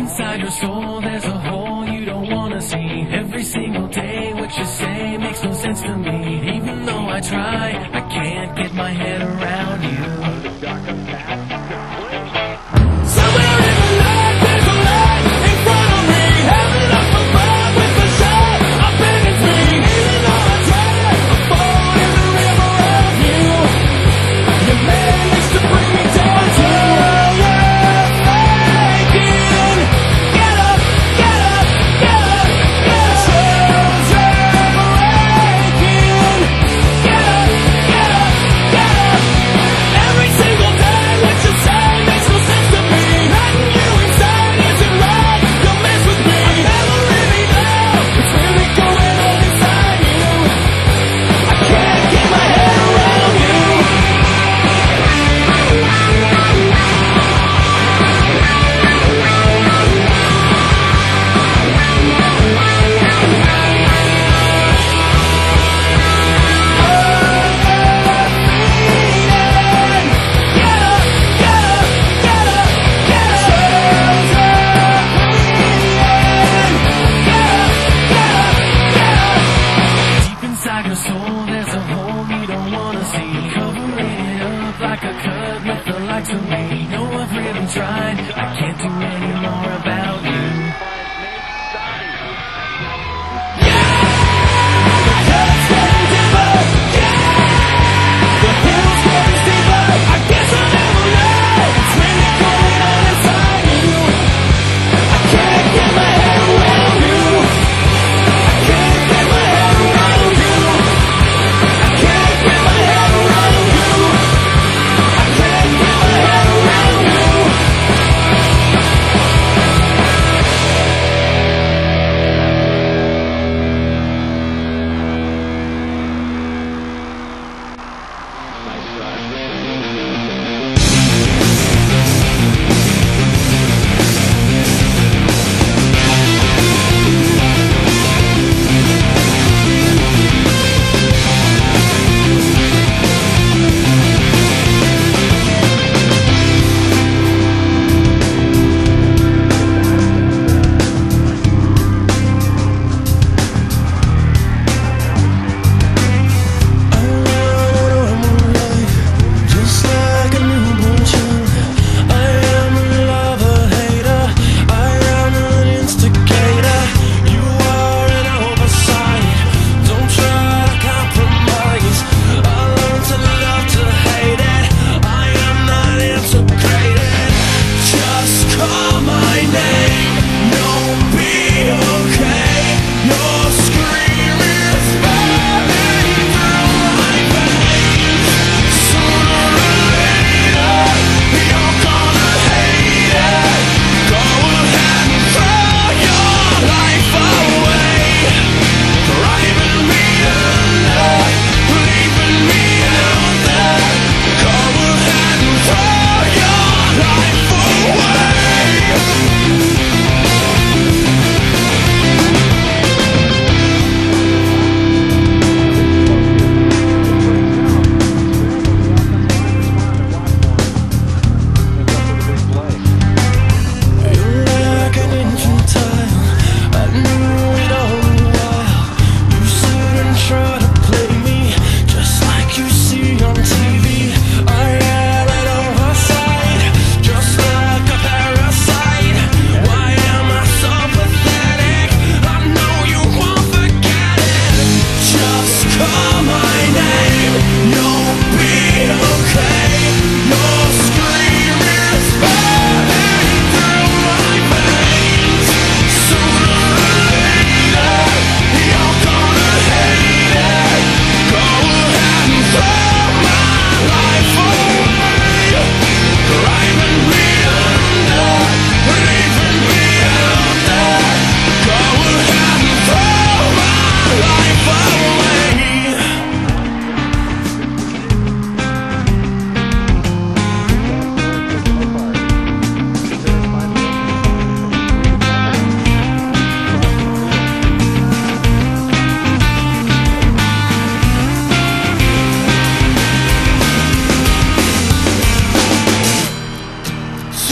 inside your soul there's a hole you don't wanna see. Every single day what you say makes no sense to me. Even though I try, I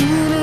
you